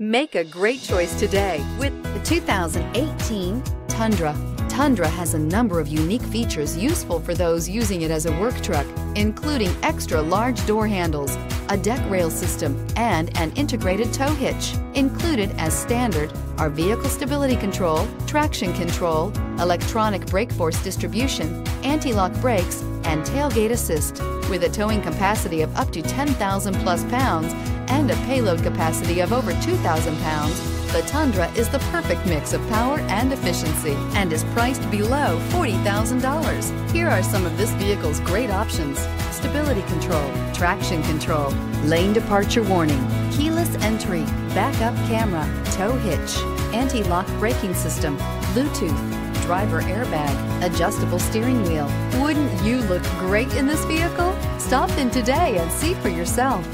Make a great choice today with the 2018 Tundra. Tundra has a number of unique features useful for those using it as a work truck, including extra large door handles, a deck rail system, and an integrated tow hitch. Included as standard are vehicle stability control, traction control, electronic brake force distribution, anti-lock brakes, and tailgate assist. With a towing capacity of up to 10,000 plus pounds and a payload capacity of over 2,000 pounds, the Tundra is the perfect mix of power and efficiency and is priced below $40,000. Here are some of this vehicle's great options. Stability control, traction control, lane departure warning, keyless entry, backup camera, tow hitch, anti-lock braking system, Bluetooth, driver airbag, adjustable steering wheel. Wouldn't you look great in this vehicle? Stop in today and see for yourself.